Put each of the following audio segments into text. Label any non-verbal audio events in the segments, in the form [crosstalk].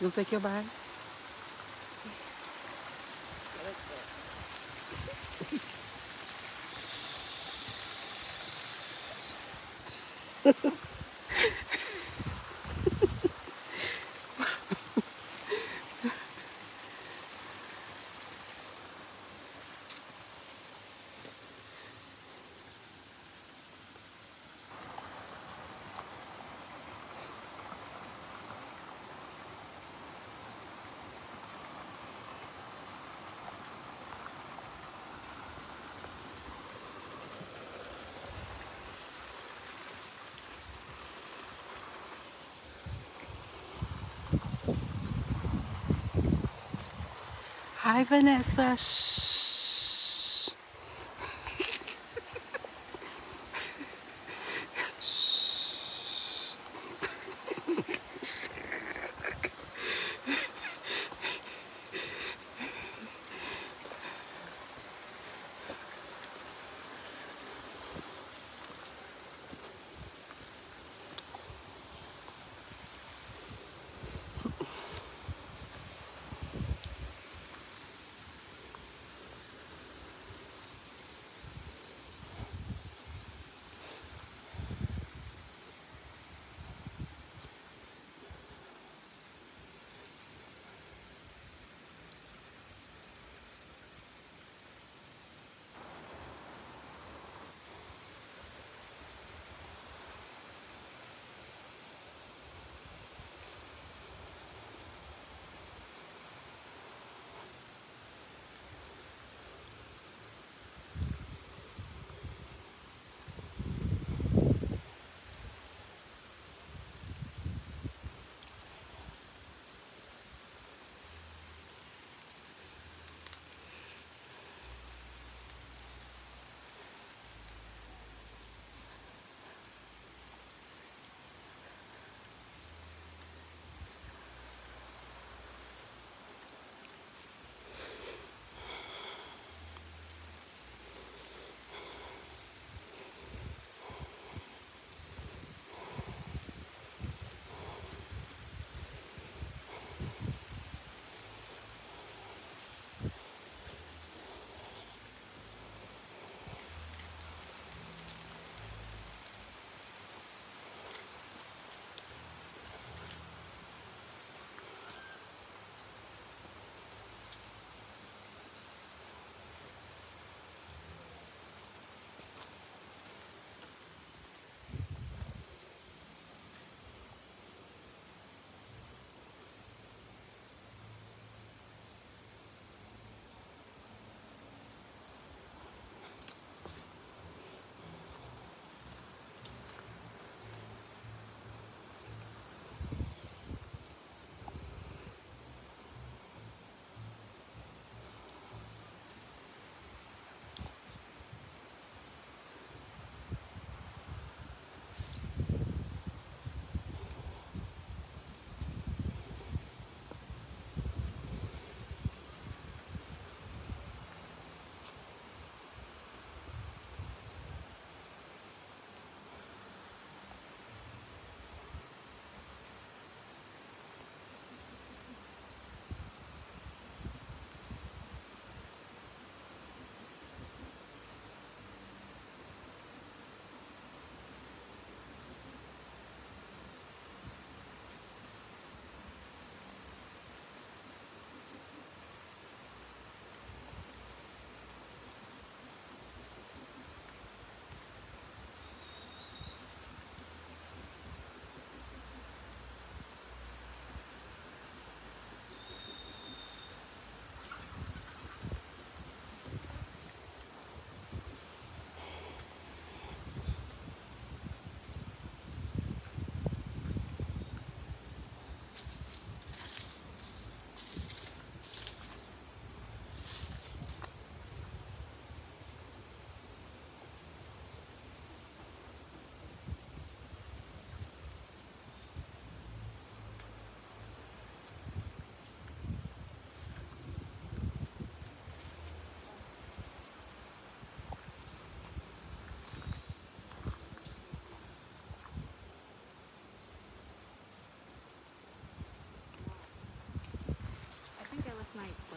You gonna take your bag? [laughs] Hi, Vanessa. Shh.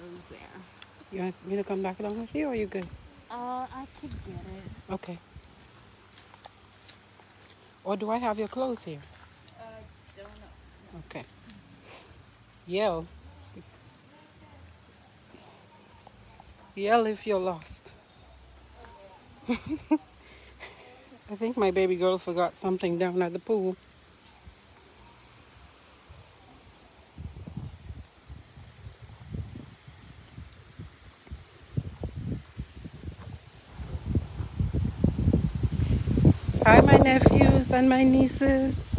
Clothes there. You want me to come back along with you or are you good? Uh, I could get it. Okay. Or do I have your clothes here? Uh, don't know. Okay. Yell. Yell if you're lost. [laughs] I think my baby girl forgot something down at the pool. Hi, my nephews and my nieces.